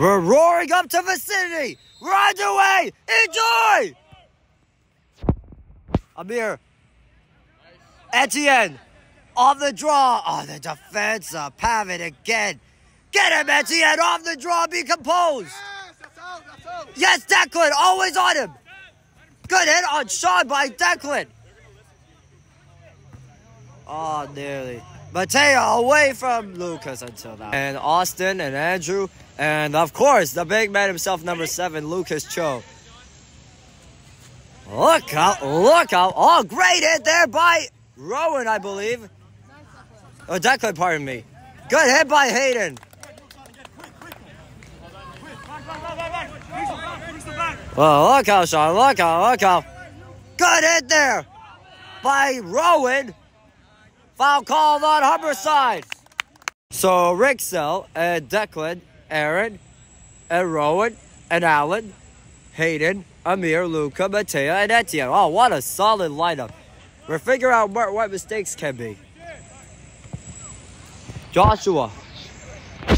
We're roaring up to vicinity. We're underway. Enjoy. Amir. Etienne. Off the draw. Oh, the defense of Pavitt again. Get him, Etienne. Off the draw. Be composed. Yes, Declan. Always on him. Good hit on Sean by Declan. Oh, nearly. Mateo away from Lucas until now. And Austin and Andrew. And of course, the big man himself, number seven, Lucas Cho. Look out, look out. Oh, great hit there by Rowan, I believe. Oh, Declan, pardon me. Good hit by Hayden. Oh, look out, Sean. Look out, look out. Good hit there by Rowan. Foul called on Humberside. So Rixel and Declan, Aaron, and Rowan, and Allen, Hayden, Amir, Luca, Mateo, and Etienne. Oh, what a solid lineup. We're figuring out what, what mistakes can be. Joshua.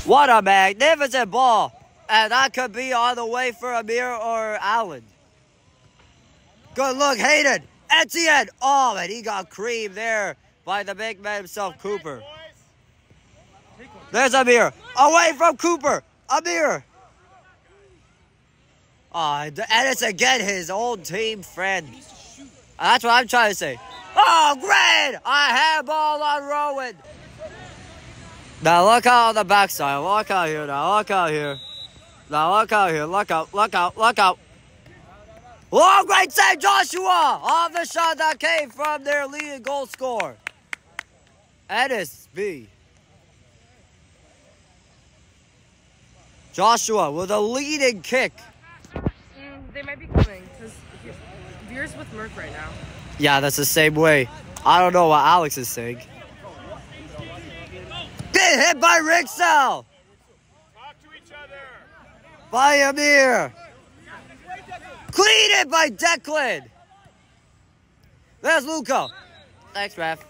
What a magnificent ball. And that could be on the way for Amir or Allen. Good look, Hayden. Etienne. Oh, and he got creamed there by the big man himself, Cooper. There's Amir. Away from Cooper. Amir. Oh, and it's again his old team friend. That's what I'm trying to say. Oh, great! I have ball on Rowan. Now look out on the backside. Look out here now. Look out here. Now look out here. Look out. Look out. Look out. Oh, great save, Joshua! Off the shot that came from their leading goal scorer. Ennis B. Joshua with a leading kick. Mm, they might be coming because Veer's with Merc right now. Yeah, that's the same way. I don't know what Alex is saying. Get hit by Rixel! By Amir! Clean it by Declan! There's Luca. Thanks, ref.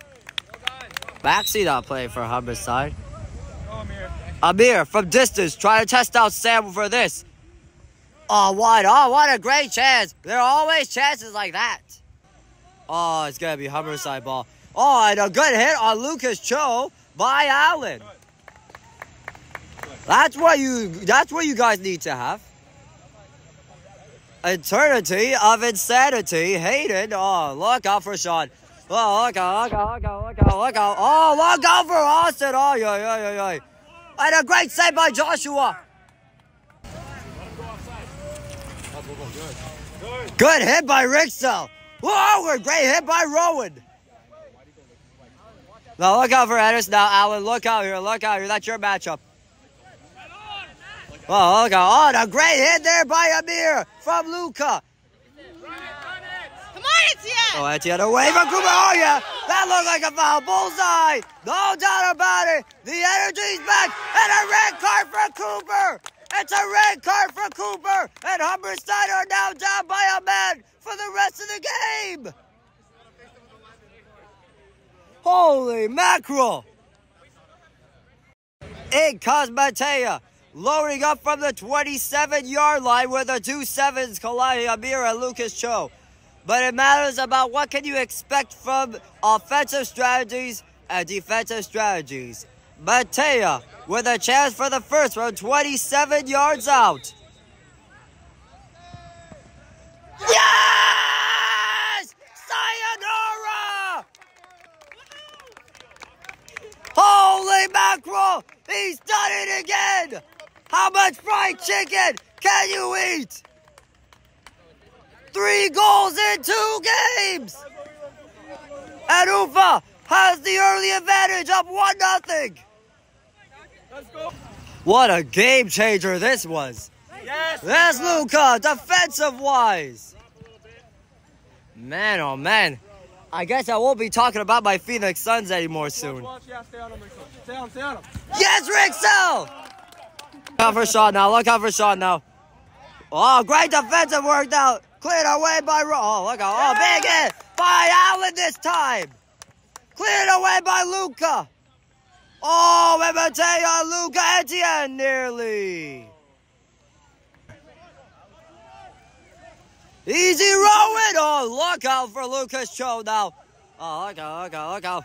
Backseat out play for Humber's side. Amir from distance try to test out Sam for this. Oh, what? Oh, what a great chance. There are always chances like that. Oh, it's going to be Humber's side ball. Oh, and a good hit on Lucas Cho by Allen. That's what you that's what you guys need to have. Eternity of insanity. Hayden. Oh, look out for Sean. Oh, look out, look out, look out, look out, look out. Oh, look out for Austin. Oh, yeah, yeah, yeah, yeah. And a great save by Joshua. Good hit by Rixel. Whoa, great hit by Rowan. Now look out for Ennis. Now, Allen, look out here. Look out here. That's your matchup. Oh, look out. Oh, a great hit there by Amir from Luca. Oh, Etienne away from Cooper. Oh. That looked like a foul. Bullseye. No doubt about it. The energy's back. And a red card for Cooper. It's a red card for Cooper. And Humberstein are now down by a man for the rest of the game. Holy mackerel. In comes Matea. Loading up from the 27 yard line with the two sevens colliding Amir and Lucas Cho. But it matters about what can you expect from offensive strategies and defensive strategies. Matea with a chance for the first from 27 yards out. Yes! Sayonara! Holy mackerel! He's done it again! How much fried chicken can you eat? Three goals in two games! And Ufa has the early advantage up 1 nothing. What a game changer this was. Yes. There's Luca, defensive wise. Man, oh man. I guess I won't be talking about my Phoenix Suns anymore soon. Stay on. Yes, Rixel! Look out for Sean now. Look out for Sean now. Oh, great defensive work now. Cleared away by Raw. Oh, look how oh, big it by Allen this time. Cleared away by Luca. Oh, Mateja Luca Etienne nearly. Easy rowing. Oh, look out for Lucas Cho now. Oh, look out, look out, look out.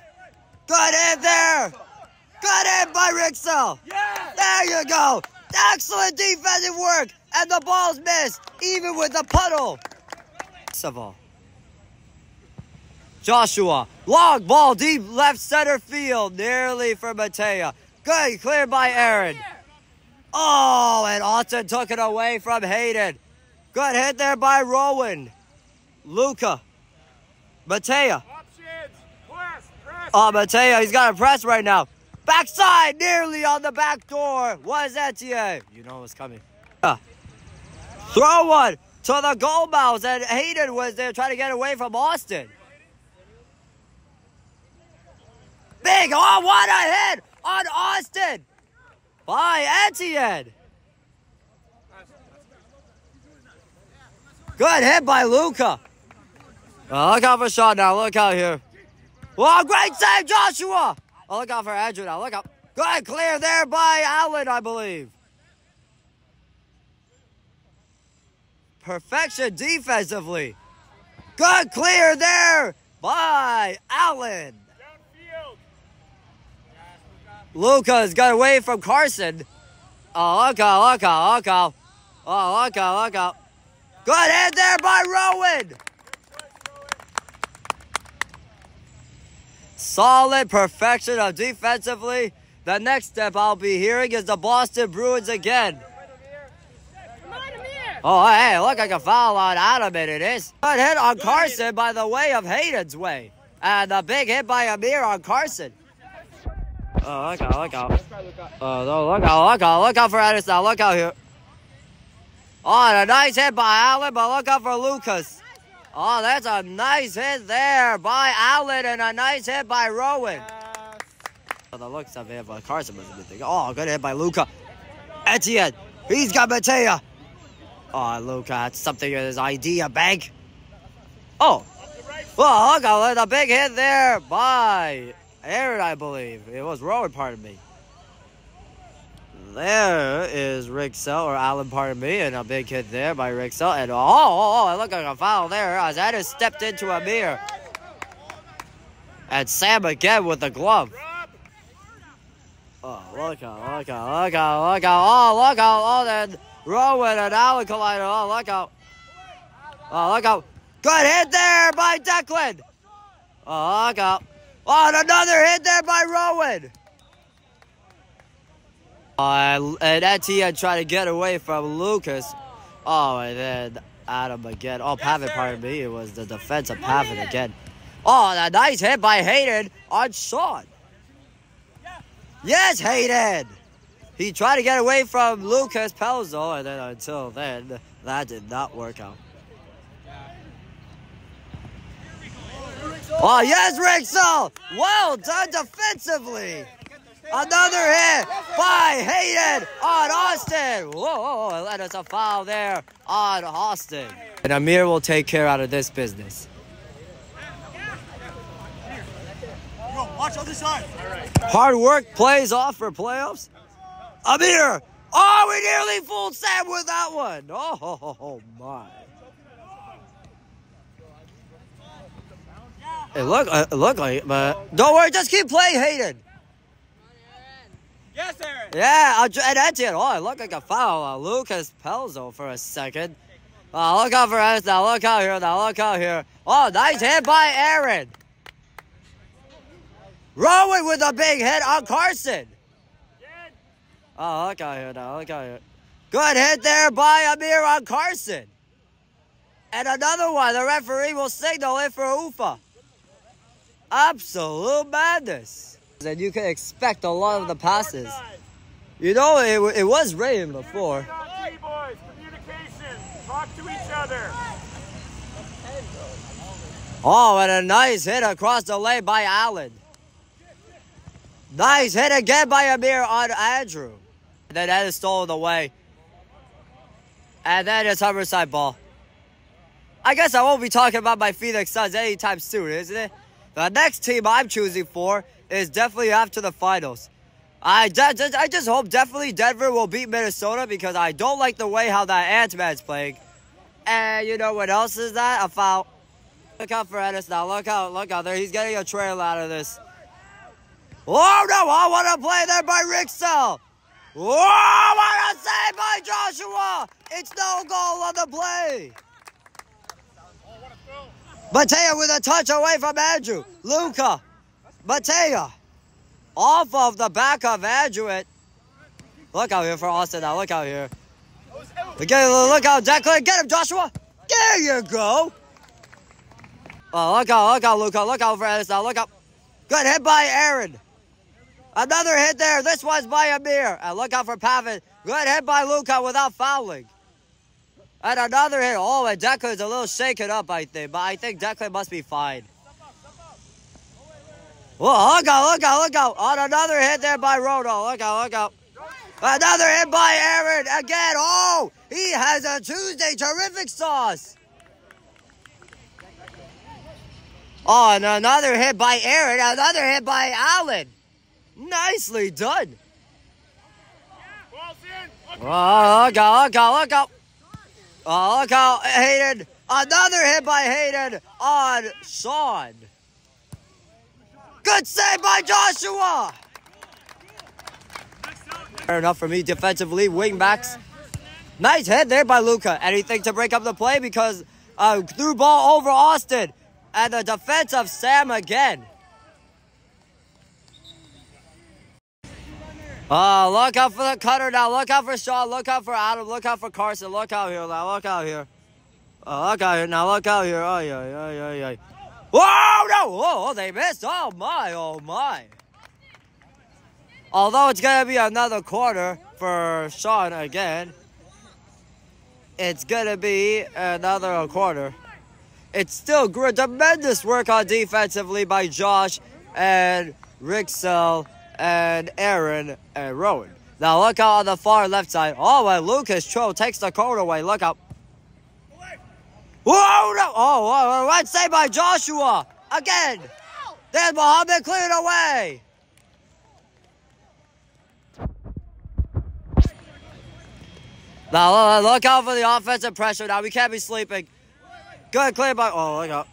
Good hit there. Good hit by Rixel. There you go. Excellent defensive work. And the ball's missed, even with the puddle. Savall. Joshua. Long ball deep left center field. Nearly for Matea. Good. Cleared by Aaron. Oh, and Austin took it away from Hayden. Good hit there by Rowan. Luca. Matea. Options! Press! Press! Oh, Matea, he's got a press right now. Backside, nearly on the back door. Was Etienne? You know what's coming. Uh, throw one to the goal and Hayden was there trying to get away from Austin. Big, oh, what a hit on Austin by Etienne. Good hit by Luca. Oh, uh, look out for shot now. Look out here. Oh, great save, Joshua. Oh, look out for Andrew now. Look out. Good clear there by Allen, I believe. Perfection defensively. Good clear there by Allen. Lucas got away from Carson. Oh, look out, look out, look out. Oh, look out, look out. Good hit there by Rowan. Solid perfection of defensively. The next step I'll be hearing is the Boston Bruins again. Oh, hey, look like a foul on Adam it is. Good hit on Carson by the way of Hayden's way. And a big hit by Amir on Carson. Oh, look out, look out. Oh, no, look out, look out, look out for Addis now. Look out here. Oh, and a nice hit by Allen, but look out for Lucas. Oh, that's a nice hit there by Allen and a nice hit by Rowan. Oh, the looks of it, but Carson was a good thing. Oh, good hit by Luca. Etienne, he's got Matea. Oh, Luca, that's something in his idea bag. Oh, well, look out, the big hit there by Aaron, I believe. It was Rowan, pardon me. There is Rixel, or Allen, pardon me, and a big hit there by Rixel. And oh, oh, oh, oh it looked like a foul there as has stepped into Amir. And Sam again with the glove. Oh, look out, look out, look out, look out. Oh, look out. Oh, then Rowan and Allen collided. Oh, look out. Oh, look out. Good hit there by Declan. Oh, look out. Oh, and another hit there by Rowan. Uh, and Etienne tried to get away from Lucas. Oh, and then Adam again. Oh, Pavin, pardon me. It was the defense of Pavitt again. Oh, that nice hit by Hayden on Sean. Yes, Hayden. He tried to get away from Lucas Pelzo, and then until then, that did not work out. Oh, yes, Rixel. Well done defensively. Another hit by Hayden on Austin. Whoa, let us a foul there on Austin. And Amir will take care out of this business. Hard work plays off for playoffs. Amir. Oh, we nearly fooled Sam with that one. Oh, oh, oh, oh, my. It looked, it looked like but don't worry, just keep playing, Hayden. Yes, Aaron! Yeah, I'll, and it. Oh, it looked like a foul on Lucas Pelzo for a second. Oh, look out for us now. Look out here now. Look out here. Oh, nice hit by Aaron. Rowan with a big hit on Carson. Oh, look out here now. Look out here. Good hit there by Amir on Carson. And another one. The referee will signal it for Ufa. Absolute madness. And you can expect a lot of the passes. You know, it, it was raining before. Hey. Talk to each other. Oh, and a nice hit across the lane by Allen. Nice hit again by Amir on Andrew. Then that is stolen away. And then it's Humberside ball. I guess I won't be talking about my Phoenix Suns anytime soon, isn't it? The next team I'm choosing for is definitely after the finals. I, I just hope definitely Denver will beat Minnesota because I don't like the way how that Ant-Man's playing. And you know what else is that? A foul. Look out for Ennis now. Look out, look out there. He's getting a trail out of this. Oh no, I want to play there by Rixel. Oh, what a save by Joshua! It's no goal on the play. Mateo with a touch away from Andrew. Luca. Mateo. Off of the back of Andrew. It. Look out here for Austin now. Look out here. Look out, Declan. Get him, Joshua. There you go. Oh, look out, look out, Luca. Look out for Ennis now. Look out. Good hit by Aaron. Another hit there. This one's by Amir. And look out for Pavitt. Good hit by Luca without fouling. And another hit. Oh, and Declan's a little shaken up, I think. But I think Declan must be fine. Oh, look out, look out, look out. On another hit there by Rono. Look out, look out. Another hit by Aaron again. Oh, he has a Tuesday terrific sauce. Oh, and another hit by Aaron. Another hit by Allen. Nicely done. Oh, look out, look out, look out. Oh, look out, Hayden. Another hit by Hayden on Sean. Good save by Joshua. Fair enough for me defensively, wing backs. Nice head there by Luca. Anything to break up the play because uh, threw ball over Austin. And the defense of Sam again. Oh, look out for the cutter now. Look out for Sean. Look out for Adam. Look out for Carson. Look out here now. Look out here. Oh, look out here now. Look out here. Oh, yeah, yeah, yeah, yeah. Whoa, no. Oh, they missed. Oh, my. Oh, my. Although it's going to be another quarter for Sean again. It's going to be another quarter. It's still great. Tremendous work on defensively by Josh and Rixel and Aaron and Rowan. Now look out on the far left side. Oh, and Lucas Cho takes the corner away. Look out. Whoa, no. Oh, oh, oh right save by Joshua. Again. There's Mohammed cleared away. Now look out for the offensive pressure. Now we can't be sleeping. Good clear by. Oh, look out.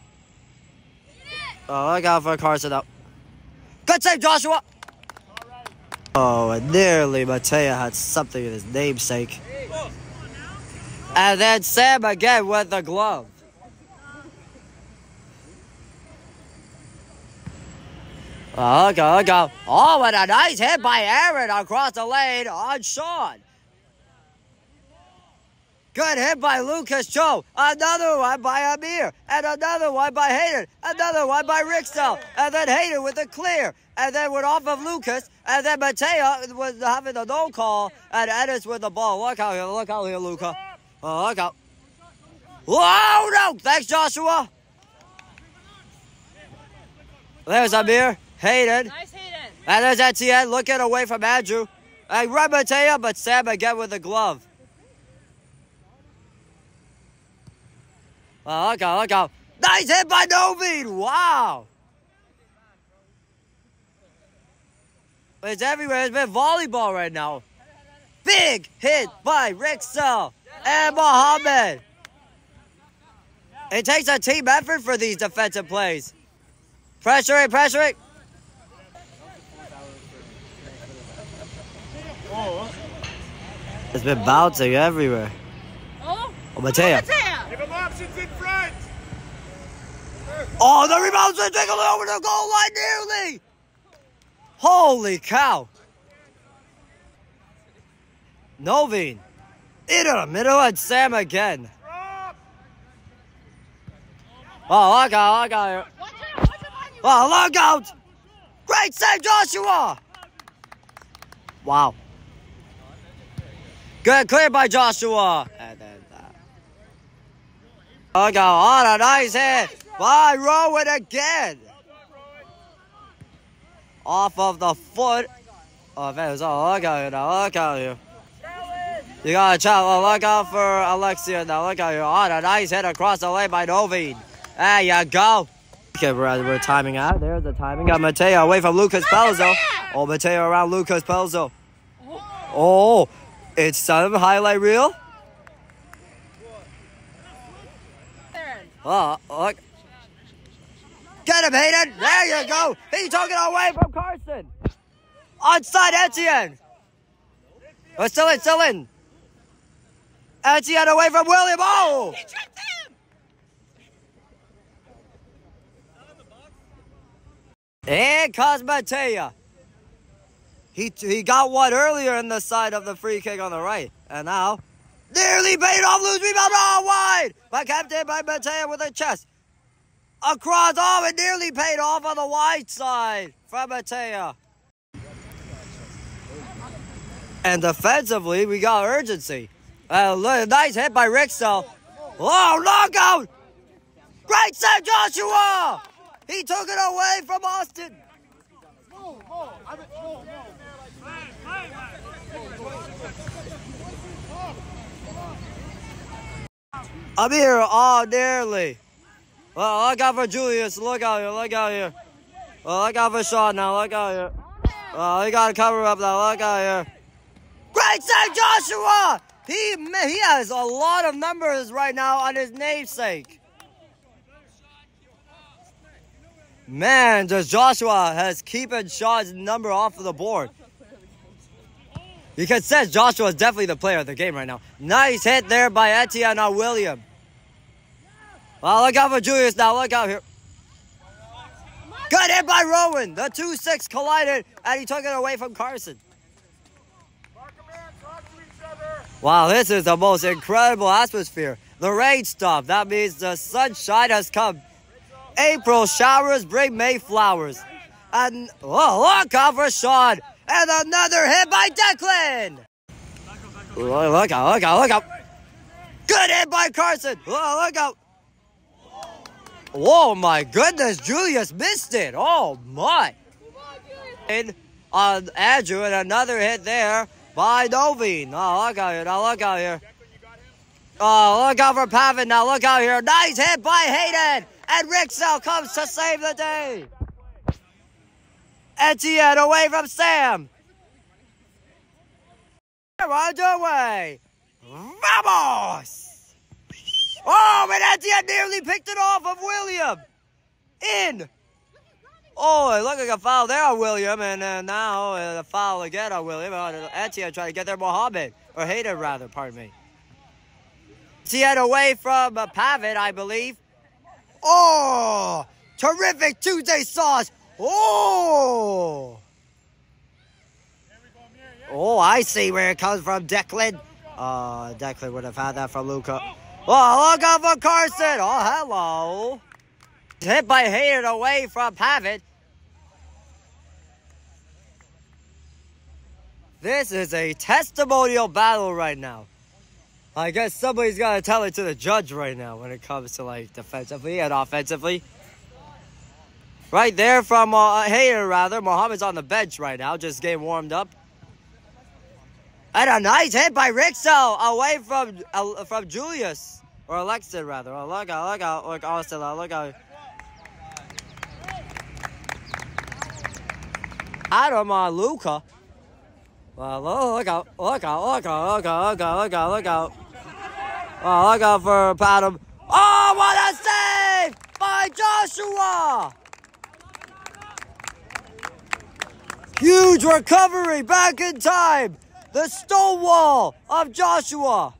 Oh, look out for Carson up. Good save, Joshua. Oh, and nearly Mateo had something in his namesake. And then Sam again with the glove. Uh, oh, look out. Oh, and a nice hit by Aaron across the lane on Sean. Good hit by Lucas Cho. Another one by Amir. And another one by Hayden. Another one by Rixel. And then Hayden with a clear. And then went off of Lucas. And then Mateo was having a no call. And Ennis with the ball. Look out here. Look out here, Luca. Oh, look out. Whoa, no. Thanks, Joshua. There's Amir. Hayden. Nice Hayden. And there's Etienne looking away from Andrew. And right Mateo, but Sam again with the glove. Oh, look out, look out. Nice hit by Novin. Wow. It's everywhere. It's been volleyball right now. Big hit by Rixel and Mohammed. It takes a team effort for these defensive plays. Pressure it, pressure it. It's been bouncing everywhere. Mateo. Mateo. Give him options in front. Oh, the rebound's been taken over the goal line nearly. Holy cow. Novin. Into the middle and Sam again. Oh, look out, look out here. Watch it, watch it on you. Oh, look out. Great save, Joshua. Wow. Good clear by Joshua. And then that. Look out. Oh, a nice hit by Rowan again. Off of the foot of Arizona. Look out here now. Look out here. You gotta check. Oh, look out for Alexia now. Look out here. Oh, a nice hit across the lane by Novin. There you go. Okay, we're, we're timing out. There's the timing. Got Mateo away from Lucas Pelzo. Oh, Mateo around Lucas Pelzo. Oh, it's some highlight reel. Oh, look. Get him, Hayden. There you go. He took it away from Carson. Onside Etienne. Oh, still in, still in. Etienne away from William. Oh! And comes Matea. He, he got one earlier in the side of the free kick on the right. And now, nearly paid off, loose rebound, all wide. By Captain by Matea with a chest. Across, oh, and nearly paid off on the wide side from Matea. And defensively, we got urgency. Uh, nice hit by Rixel. Oh, knockout! Great save, Joshua! He took it away from Austin. I'm here. all nearly. Well, look out for Julius. Look out here. Look out here. Well, look out for Sean now. Look out here. Oh, he got to cover up now. Look out here. Great save, Joshua! He, he has a lot of numbers right now on his namesake. Man, does Joshua has keeping Sean's number off of the board. Can sense Joshua is definitely the player of the game right now. Nice hit there by Etienne on William. Well, look out for Julius now. Look out here. Good hit by Rowan. The 2-6 collided, and he took it away from Carson. Wow, this is the most incredible atmosphere. The rain stopped. That means the sunshine has come. April showers bring May flowers. And oh, look out for Sean. And another hit by Declan. Look, look out, look out, look out. Good hit by Carson. Oh, look out. Oh my goodness, Julius missed it. Oh my. And on Andrew and another hit there by Novine. Oh, look out here. Now look out here. Oh, look out for Pavin. Now look out here. Nice hit by Hayden. And Rixel comes to save the day. Etienne away from Sam. Underway. Vamos! Oh, and Etienne nearly picked it off of William. In. Oh, it looked like a foul there on William, and uh, now uh, foul again on William. Uh, Etienne trying to get there Mohammed, or Hayden rather, pardon me. Etienne away from uh, Pavitt, I believe. Oh, terrific Tuesday sauce. Oh. Oh, I see where it comes from, Declan. Uh, Declan would have had that from Luca. Oh, look out for Carson. Oh, hello. Hit by Hayden away from Pavitt. This is a testimonial battle right now. I guess somebody's got to tell it to the judge right now when it comes to like defensively and offensively. Right there from uh, Hayden, rather. Mohammed's on the bench right now, just getting warmed up. And a nice hit by Rixel away from uh, from Julius. Or Alexis, rather. Oh, look out, look out, look, Austin, look out. Adam on uh, Luca. Well, look out, look out, look out, look out, look out, look out, look out. Oh, look out for Adam. Oh, what a save by Joshua! Huge recovery back in time. The Stonewall of Joshua.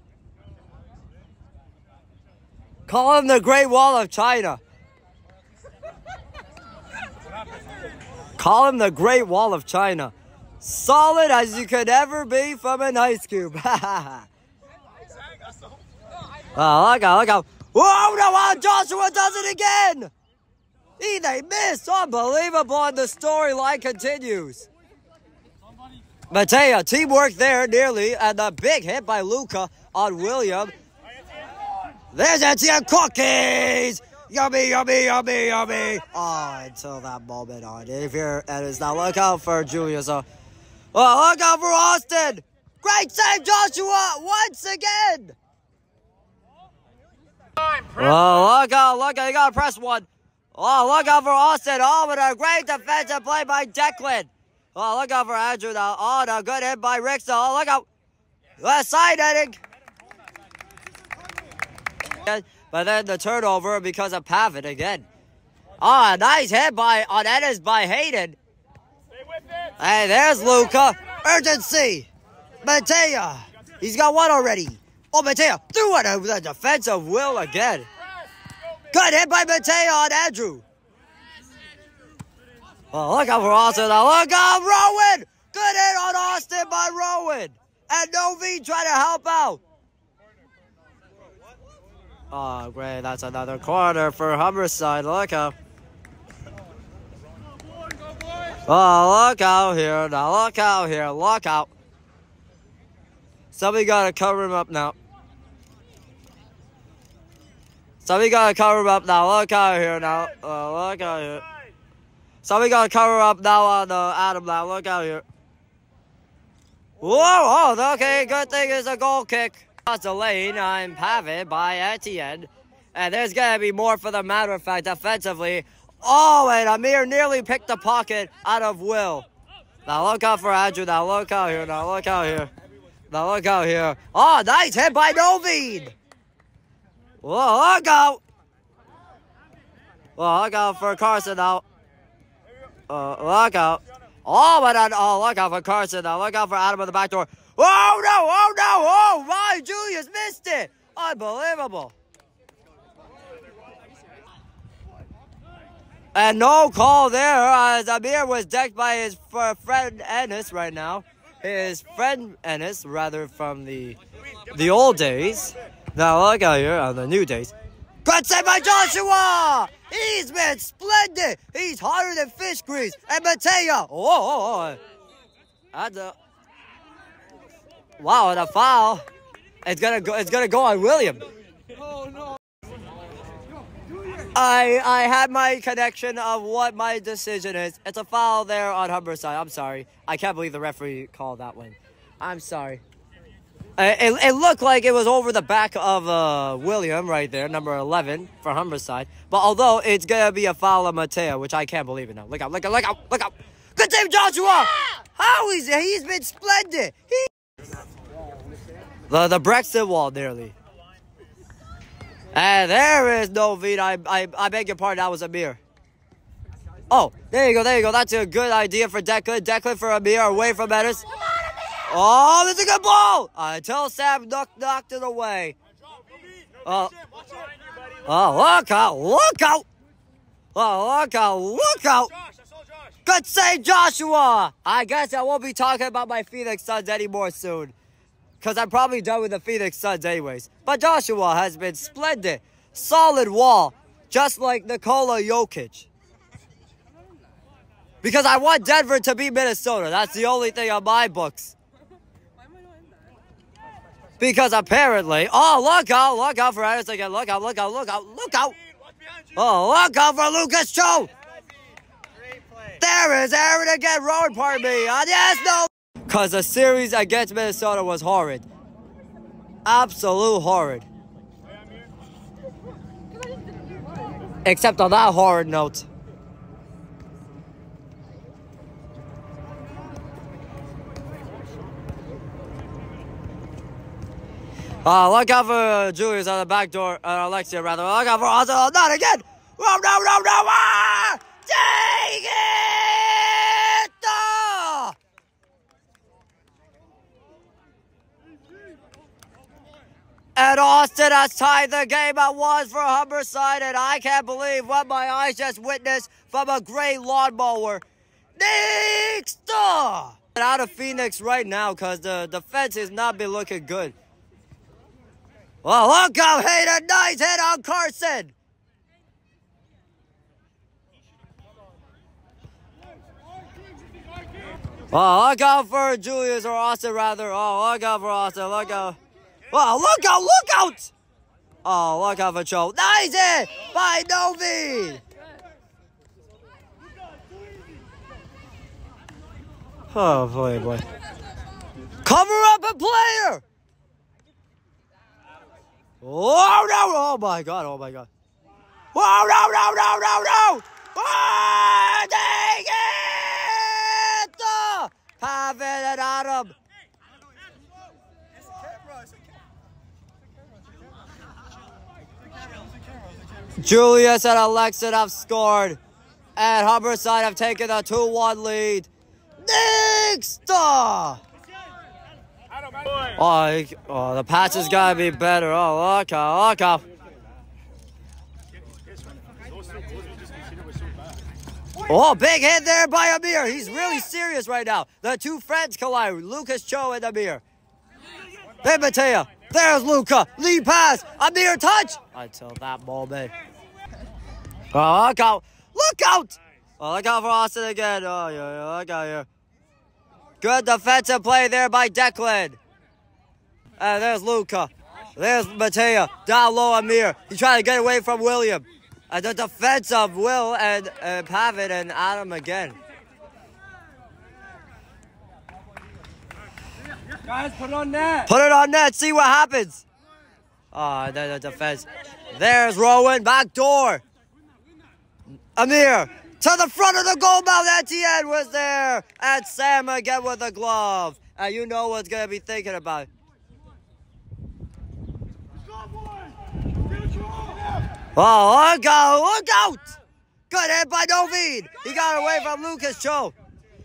Call him the Great Wall of China. Call him the Great Wall of China. Solid as you could ever be from an ice cube. oh, look out, look out. Oh, no, uh, Joshua does it again. He, they missed. Unbelievable. And the storyline continues. Matea, teamwork there nearly. And a big hit by Luca on William. There's Etienne cookies. Yummy, yummy, yummy, yummy. Oh, until that moment on. If you're, and it's now look out for Julius. Oh, oh, look out for Austin. Great save, Joshua, once again. Oh, look out, look out. You got to press one. Oh, look out for Austin. Oh, but a great defensive play by Declan. Oh, look out for Andrew now. Oh, no, good hit by Rick. Oh, look out. Left side heading. But then the turnover because of Pavitt again. Ah, nice hit by on Ennis by Hayden. Hey, there's Luca. Urgency. Matea. He's got one already. Oh, Matea threw it over the defensive will again. Good hit by Matea on Andrew. Oh, look out for Austin now. Look out, Rowan. Good hit on Austin by Rowan. And Novi trying to help out. Oh, great. That's another corner for Humberside. Look out. Oh, look out here. Now, look out here. Look out. Somebody got to cover him up now. Somebody got to cover him up now. Look out here now. Uh, look out here. Somebody got to cover up now on uh, Adam now. Look out here. Whoa, oh, okay. Good thing it's a goal kick. That's the lane, I'm Pavitt by Etienne. And there's going to be more for the matter of fact defensively. Oh, and Amir nearly picked the pocket out of Will. Now look out for Andrew. Now look out here. Now look out here. Now look out here. Oh, nice hit by Novine. Whoa, look out. Well, look out for Carson now. Uh, look out. Oh, but on, oh, look out for Carson now. Look out for Adam in the back door. Oh, no, oh, no, oh, my, Julius missed it. Unbelievable. And no call there as Amir was decked by his friend Ennis right now. His friend Ennis, rather from the the old days. Now look out here on the new days. Good save by Joshua! He's been splendid! He's hotter than fish grease! And Mateo! Oh. That's a... Wow, the foul. It's gonna go it's gonna go on William. Oh no. I I had my connection of what my decision is. It's a foul there on Humber's side. I'm sorry. I can't believe the referee called that one. I'm sorry. Uh, it, it looked like it was over the back of uh, William right there, number 11 for Humber's side. But although it's going to be a foul of Mateo, which I can't believe it now. Look out, look out, look out, look out. Good save, Joshua! Yeah! How is it? He's been splendid. He... The, the Brexit wall nearly. And there is no feed. I, I, I beg your pardon. That was Amir. Oh, there you go. There you go. That's a good idea for Declan. Declan for Amir away from Ennis. Oh, that's a good ball. Uh, Until Sam knocked, knocked it away. Oh. look out. Look out. Oh, look out. Look out. Good save, Joshua. I guess I won't be talking about my Phoenix Suns anymore soon because I'm probably done with the Phoenix Suns anyways. But Joshua has been splendid. Solid wall, just like Nikola Jokic. Because I want Denver to beat Minnesota. That's the only thing on my books. Because apparently, oh, look out, look out for Anderson again. Look out, look out, look out, look out. Oh, look out for Lucas Cho. There is Aaron again. Rowan, pardon me. Uh, yes, no because the series against Minnesota was horrid. Absolute horrid. Except on that horrid note. Uh, look out for Julius at the back door, uh, Alexia rather. Look out for Ozzo. Not again! No, no, no, no! Ah! Take it! Oh! And Austin has tied the game at one for Humberside, and I can't believe what my eyes just witnessed from a great lawnmower. Star! Out of Phoenix right now because the defense has not been looking good. Well, look out, Hayden. Nice hit on Carson. Oh, look out for Julius or Austin, rather. Oh, look out for Austin. Look out. Oh, look out, look out! Oh, look out for Joe. Nice hit by Novi! Oh, boy, boy. Cover up a player! Oh, no! Oh, my God, oh, my God. Oh, no, no, no, no, no! Oh, take it! Oh, and Adam. Julius and Alexin have scored. And Humberside have taken a 2-1 lead. Star! Oh, he- oh, the pass got to be better. Oh, look out, look out. Oh, big hit there by Amir. He's really serious right now. The two friends collide. Lucas Cho and Amir. Hey, Mateo. There's Luca. Lead pass. Amir touch. Until that moment. Oh, look out. Look out. Oh, look out for Austin again. Oh, yeah, yeah, look out here. Good defensive play there by Declan. And there's Luca. There's Mateo. Down low, Amir. He's trying to get away from William. And the defense of Will and uh, Pavitt and Adam again. Guys, put it on that. Put it on net. See what happens. Oh, then the defense. There's Rowan. Back door. Amir. To the front of the goal mouth. Etienne was there. And Sam again with the glove. And you know what's going to be thinking about. Oh, look out. Look out. Good hit by Novid. He got away from Lucas Cho.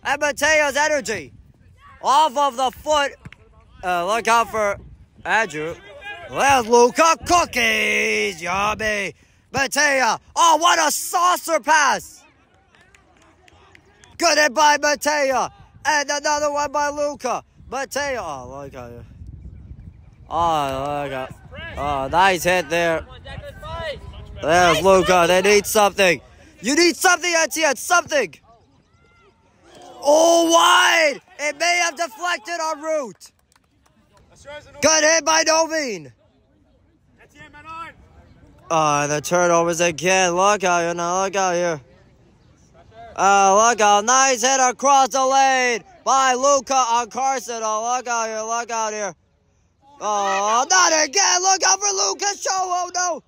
And Mateo's energy. Off of the foot. Uh, look out for Andrew. There's Luca Cookies. Yummy. Mateo. Oh, what a saucer pass. Good hit by Mateo. And another one by Luca. Mateo. Oh, look out. Oh, look at Oh, nice hit there. There's Luca. They need something. You need something, Etienne. Something. Oh, wide. It may have deflected en route. Good hit by Novine. Oh, ah, the turnovers again. Look out here now. Look out here. Oh, look out. Nice hit across the lane by Luca on Carson. Oh, look out here. Look out here. Oh, not again. Look out for Lucas Cho. Oh, no.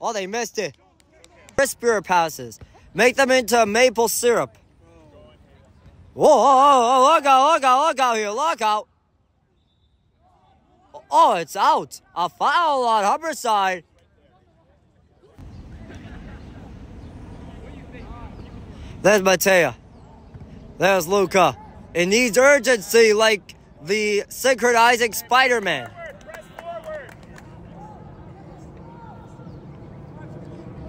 Oh, they missed it. Spirit passes. Make them into maple syrup. Whoa, whoa, whoa, look out, look out, look out here, look out. Oh, it's out. A foul on Humberside. There's Mateo. There's Luca. It needs urgency like the synchronizing Spider-Man.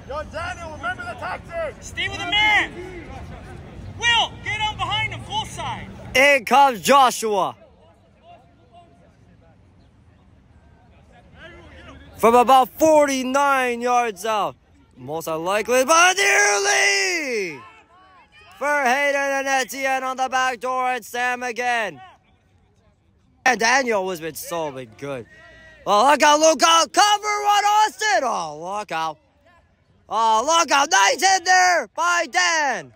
Yo, Daniel, remember the tactics. Stay with the man. Will, get on behind him, full side. In comes Joshua. From about 49 yards out. Most unlikely, but nearly! For Hayden and Etienne on the back door and Sam again. And Daniel was been so good. Well, look out, look out, cover on Austin! Oh, look out. Oh, look out, nice hit there by Dan.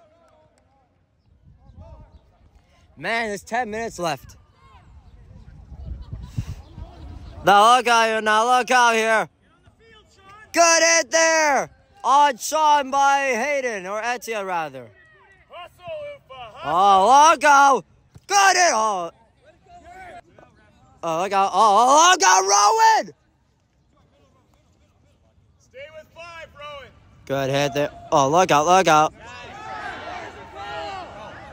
Man, there's 10 minutes left. Now look out here, now look out here. Good hit there. On Sean by Hayden, or Etienne rather. Oh, look out. Good hit. Oh. Oh, look out. Oh, look out, Rowan. Stay with five, Rowan. Good hit there. Oh, look out, look out.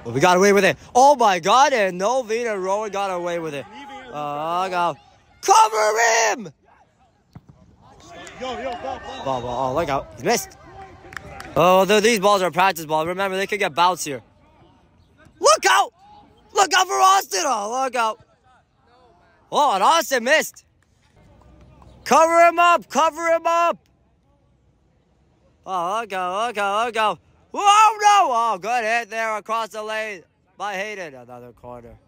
Oh, we got away with it. Oh my God, and no Vita got away with it. Oh, out. Cover him! Yo, yo, ball, ball. Oh, look out. He missed. Oh, th- these balls are practice balls. Remember, they could get bounced here. Look out! Look out for Austin! Oh, look out. Oh, and Austin missed. Cover him up! Cover him up! Oh, look out, look out, look out. Whoa, no! Oh, good hit there across the lane by Hayden. Another corner.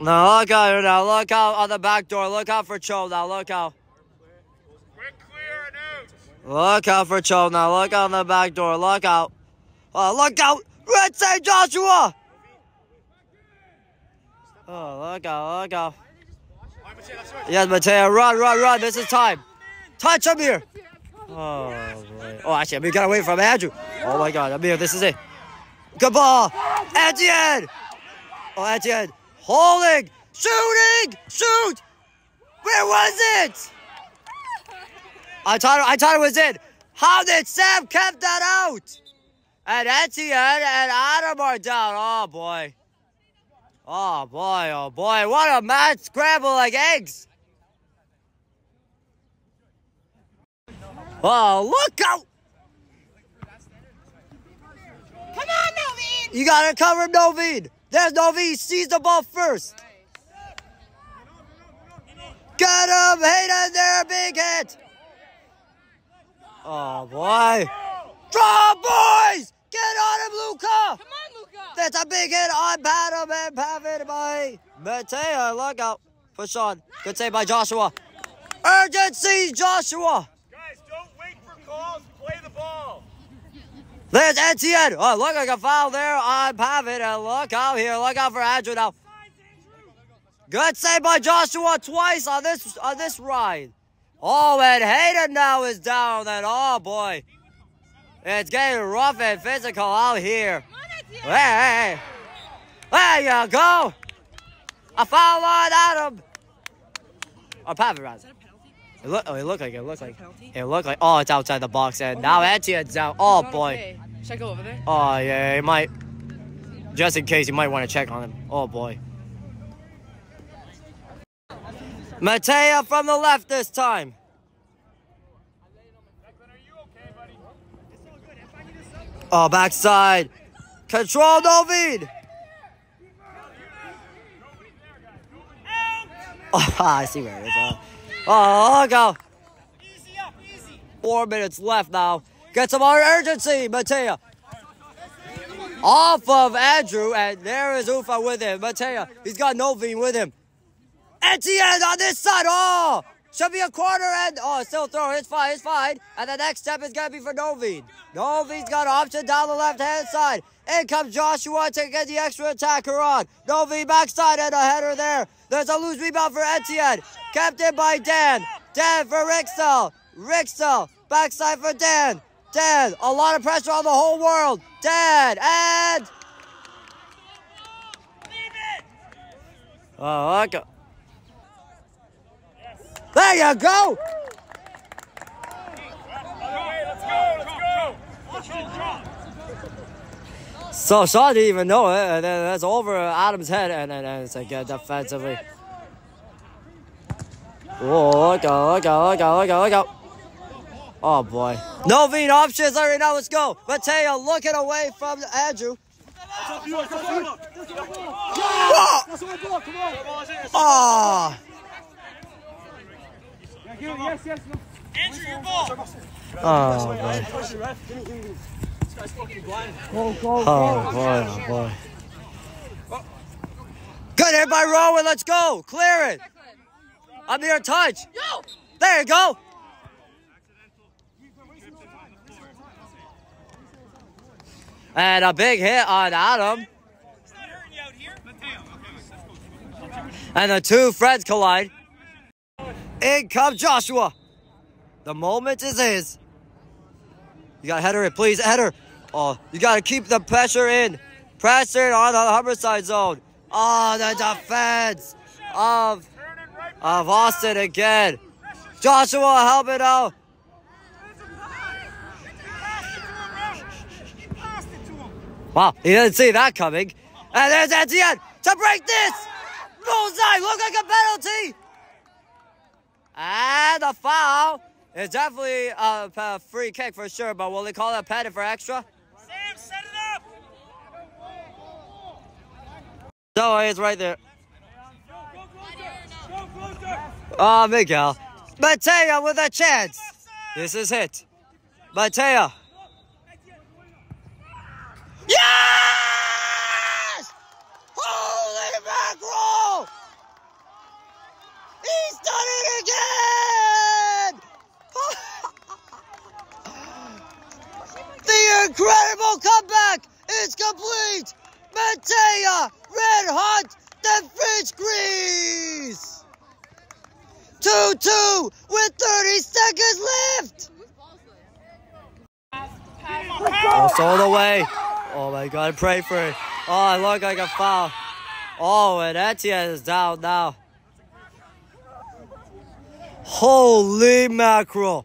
Now look out now. Look out on the back door. Look out for Cho now. Look out. Look out for Cho now. Look out on the back door. Look out. Oh, look out. Red St. Joshua. Oh, look out. Look out. Yes, Mateo. Run, run, run. This is time. Touch up here. Oh, boy. Oh, actually, Amir got away from Andrew. Oh, my God. Amir, this is it. Good ball. Etienne. Oh, Etienne. Holding. Shooting. Shoot. Where was it? I thought I thought it was in. How did Sam kept that out? And Etienne and Adam are down. Oh boy. Oh boy, oh boy. What a mad scramble like eggs. Oh, look out! Come on, Noveen! You gotta cover Noveen. There's Noveen. Sees the ball first. Get him! Hayden there, big hit! Oh boy. Draw, boys! Get on him, Luca! Come on, Luca. That's a big hit on Battle and Pavitt by Mateo. Look out. Push on. Good save by Joshua. Urgency, Joshua! Guys, don't wait for calls. Play the ball. There's Etienne. Oh, look like a foul there on Pavitt. And look out here. Look out for Andrew now. Good save by Joshua twice on this on this ride. Oh, and Hayden now is down. And oh boy, it's getting rough and physical out here. Come on, Etienne! Hey, hey, there you go. A foul on Adam. Or Pavitt rather. It look, oh, it looked like it looked like it looked like. Oh, it's outside the box, and now Etienne's down. Oh, oh boy. okay. Should I go over there? Oh yeah, you might. Just in case, you might want to check on him. Oh boy. Matea from the left this time. Oh, backside. Control Novid. Oh, I see where it is. Oh, go. Four minutes left now. Get some more urgency, Matea. Off of Andrew, and there is Ufa with him. Matea, he's got Novine with him. Etienne on this side. Oh, should be a corner and oh, still throw. It's fine. It's fine. And the next step is gonna be for Novine. Novine's got option down the left hand side. In comes Joshua to get the extra attacker on. Novine backside and a header there. There's a loose rebound for Etienne. Kept in by Dan. Dan for Rixel. Rixel backside for Dan. Dan, a lot of pressure on the whole world. Dan and oh, okay. There you go. Other way, let's go, let's go. Watch it drop. So Shaw didn't even know it, and then that's over Adam's head, and then it's like uh, defensively. Oh, look out, look out, look out, look out, look out. Oh boy. No Novine options right now, let's go. Mateo looking away from Andrew. Whoa! Oh! Andrew, your ball. Oh boy. Oh boy, oh boy. Good hit by Rowan, let's go. Clear it. I'm near touch. Yo! There you go. And a big hit on Adam. It's not hurting you out here. And the two friends collide. In comes Joshua. The moment is his. You gotta header it, please. Header. Oh, you gotta keep the pressure in. Pressure on the Humberside zone. Oh, the defense of, of Austin again. Joshua, help it out. Wow, he didn't see that coming. And there's Etienne to break this. Bullseye, look like a penalty. And the foul is definitely a, a free kick for sure, but will they call that penalty for extra? Sam, set it up. No, it's right there. Go closer. Go closer. Oh, Miguel. Matea with a chance. This is it. Matea. Yes! Holy mackerel! He's done it again! the incredible comeback is complete! Matea, red hot, the French grease! 2-2 with 30 seconds left! Oh, sold away. Oh god, pray for it. Oh, it looked like a foul. Oh, and Etienne is down now. Holy mackerel.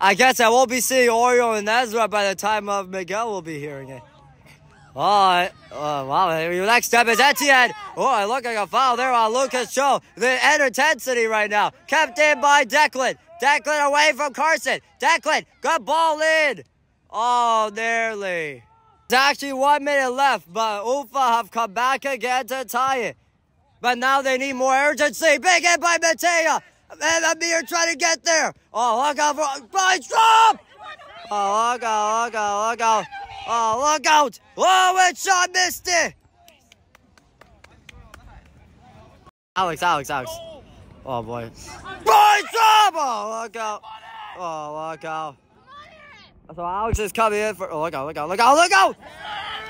I guess I won't be seeing Oreo and Ezra by the time of Miguel will be hearing it. Oh, right. Oh, wow. Your next step is Etienne. Oh, it looked like a foul there on Lucas Cho. The intensity right now. Kept in by Declan. Declan away from Carson. Declan, good ball in. Oh, nearly. There's actually one minute left, but Ufa have come back again to tie it. But now they need more urgency. Big hit by Matea. And Amir trying to get there. Oh, look out for Bryce drop. Oh, look out, look out, look out. Oh, look out. Oh, and shot missed it. Alex, Alex, Alex. Oh, boy. Bryce drop. Oh, look out. Oh, look out. So Alex is coming in for. Oh, look out, look out, look out, look out.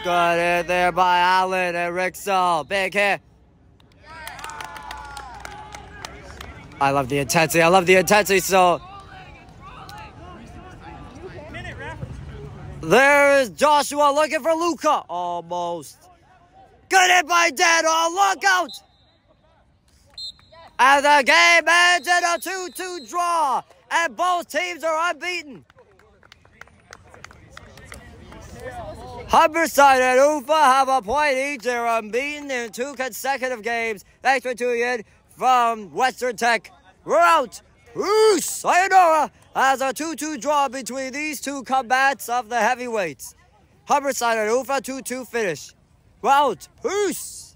Good hit there by Allen and Rixel. Big hit. I love the intensity. I love the intensity. So there is Joshua looking for Luca. Almost. Good hit by Dan. Oh, look out. And the game ends in a 2-2 draw. And both teams are unbeaten. Humberside and Ufa have a point each. They're unbeaten in two consecutive games. Thanks for tuning in from Western Tech. We're out. Peace. Sayonara. As a 2-2 draw between these two combats of the heavyweights. Humberside and Ufa 2-2 finish. We're out. Peace.